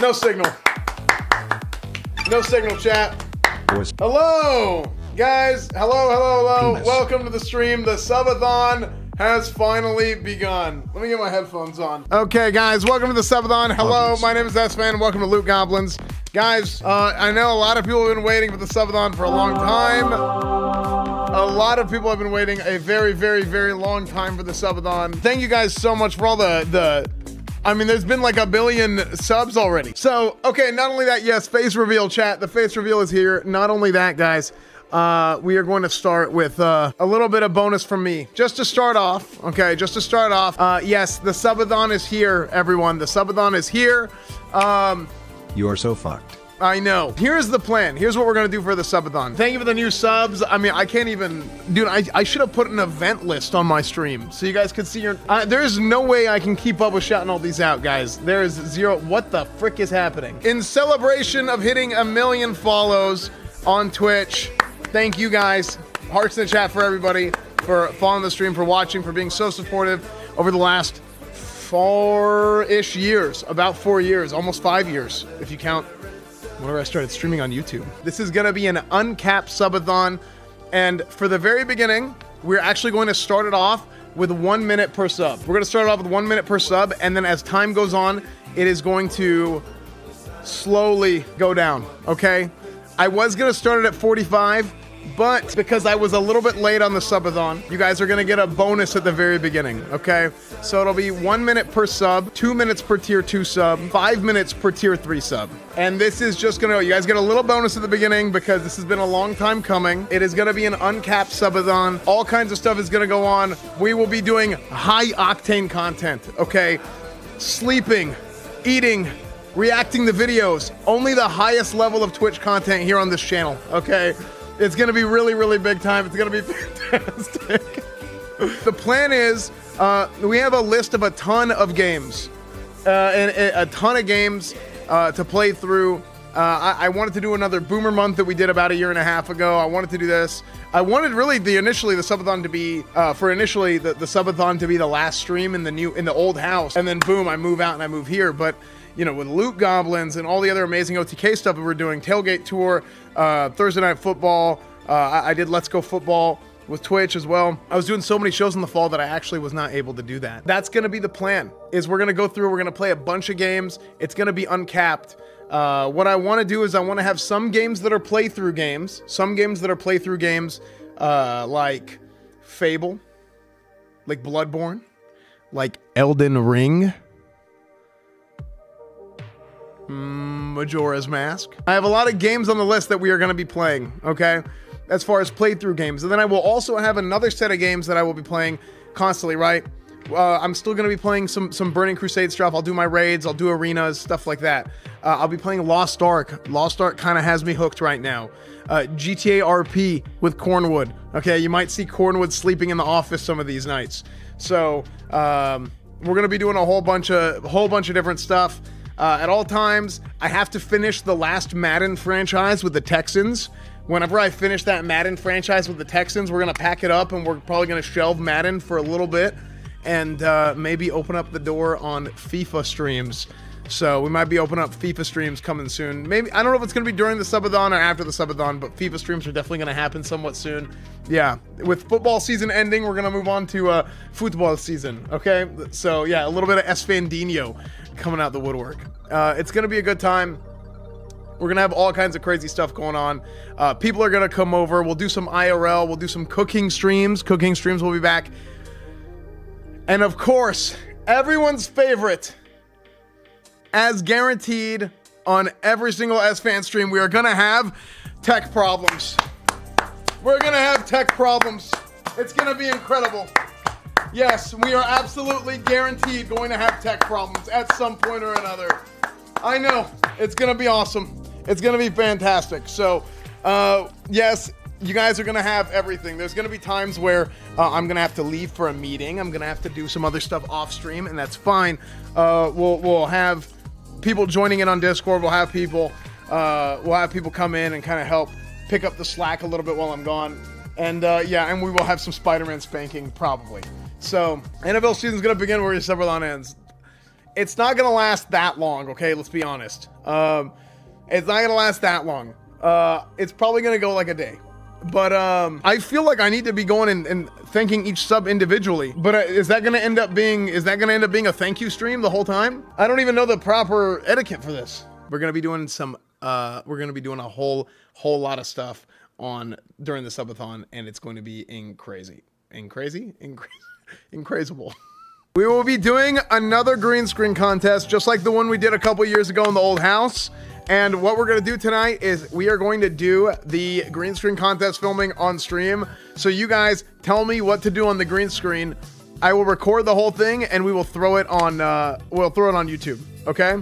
No signal. No signal, chat. Hello, guys. Hello, hello, hello. Penis. Welcome to the stream. The subathon has finally begun. Let me get my headphones on. Okay, guys. Welcome to the subathon. Hello, my name is S-Man. Welcome to Loot Goblins. Guys, uh, I know a lot of people have been waiting for the subathon for a long time. A lot of people have been waiting a very, very, very long time for the subathon. Thank you guys so much for all the the. I mean, there's been like a billion subs already. So, okay, not only that, yes, face reveal chat. The face reveal is here. Not only that, guys, uh, we are going to start with uh, a little bit of bonus from me. Just to start off, okay, just to start off, uh, yes, the subathon is here, everyone. The subathon is here. Um, You are so fucked. I know. Here's the plan. Here's what we're gonna do for the subathon. Thank you for the new subs. I mean, I can't even, dude. I, I should have put an event list on my stream so you guys could see your. Uh, there is no way I can keep up with shouting all these out, guys. There is zero. What the frick is happening? In celebration of hitting a million follows on Twitch, thank you guys. Hearts in the chat for everybody for following the stream, for watching, for being so supportive over the last four-ish years, about four years, almost five years, if you count whenever I started streaming on YouTube. This is gonna be an uncapped subathon, and for the very beginning, we're actually going to start it off with one minute per sub. We're gonna start it off with one minute per sub, and then as time goes on, it is going to slowly go down, okay? I was gonna start it at 45, but because I was a little bit late on the subathon, you guys are gonna get a bonus at the very beginning, okay? So it'll be one minute per sub, two minutes per tier two sub, five minutes per tier three sub. And this is just gonna, you guys get a little bonus at the beginning because this has been a long time coming. It is gonna be an uncapped subathon. All kinds of stuff is gonna go on. We will be doing high octane content, okay? Sleeping, eating, reacting to videos. Only the highest level of Twitch content here on this channel, okay? It's gonna be really, really big time. It's gonna be fantastic. the plan is uh, we have a list of a ton of games, uh, and, and a ton of games uh, to play through. Uh, I, I wanted to do another Boomer month that we did about a year and a half ago. I wanted to do this. I wanted really the initially the subathon to be uh, for initially the, the subathon to be the last stream in the new in the old house, and then boom, I move out and I move here. But you know, with Loot Goblins and all the other amazing OTK stuff that we're doing, tailgate tour, uh, Thursday night football. Uh, I, I did Let's Go Football with Twitch as well. I was doing so many shows in the fall that I actually was not able to do that. That's gonna be the plan. Is we're gonna go through. We're gonna play a bunch of games. It's gonna be uncapped. Uh, what I want to do is I want to have some games that are playthrough games, some games that are playthrough games, uh, like Fable, like Bloodborne, like Elden Ring. Mm, Majora's Mask. I have a lot of games on the list that we are going to be playing, okay? As far as playthrough games. And then I will also have another set of games that I will be playing constantly, right? Uh, I'm still going to be playing some some Burning Crusade stuff. I'll do my raids, I'll do arenas, stuff like that. Uh, I'll be playing Lost Ark. Lost Ark kind of has me hooked right now. Uh, GTA RP with Cornwood. Okay, you might see Cornwood sleeping in the office some of these nights. So um, we're to be doing a whole bunch of whole bunch of different stuff. Uh, at all times, I have to finish the last Madden franchise with the Texans. Whenever I finish that Madden franchise with the Texans, we're gonna pack it up and we're probably gonna shelve Madden for a little bit and uh, maybe open up the door on FIFA streams. So we might be opening up FIFA streams coming soon. Maybe I don't know if it's gonna be during the subathon or after the subathon, but FIFA streams are definitely gonna happen somewhat soon. Yeah, with football season ending, we're gonna move on to uh, football season. Okay, so yeah, a little bit of Esfandinho coming out the woodwork. Uh, it's gonna be a good time. We're gonna have all kinds of crazy stuff going on. Uh, people are gonna come over. We'll do some IRL. We'll do some cooking streams. Cooking streams will be back. And of course, everyone's favorite, as guaranteed on every single Esfand stream, we are gonna have tech problems. We're gonna have tech problems. It's gonna be incredible. Yes, we are absolutely guaranteed going to have tech problems at some point or another. I know. It's to be awesome. It's to be fantastic. So, uh, yes, you guys are to have everything. There's to be times where uh, I'm to have to leave for a meeting. I'm to have to do some other stuff off stream, and that's fine. Uh, we'll, we'll have people joining in on Discord. We'll have people, uh, we'll have people come in and kind of help pick up the slack a little bit while I'm gone. And uh, yeah, and we will have some Spider-Man spanking probably. So NFL season's gonna begin where your subathon ends. it's not gonna last that long. Okay, let's be honest. Um, it's not gonna last that long. Uh, it's probably gonna go like a day. But um, I feel like I need to be going and, and thanking each sub individually. But uh, is that gonna end up being is that gonna end up being a thank you stream the whole time? I don't even know the proper etiquette for this. We're gonna be doing some. Uh, we're gonna be doing a whole whole lot of stuff on during the subathon, and it's going to be in crazy, in crazy, in crazy, incredible. We will be doing another green screen contest, just like the one we did a couple years ago in the old house. And what we're gonna do tonight is we are going to do the green screen contest filming on stream. So you guys tell me what to do on the green screen. I will record the whole thing and we will throw it on uh, we'll throw it on YouTube. Okay.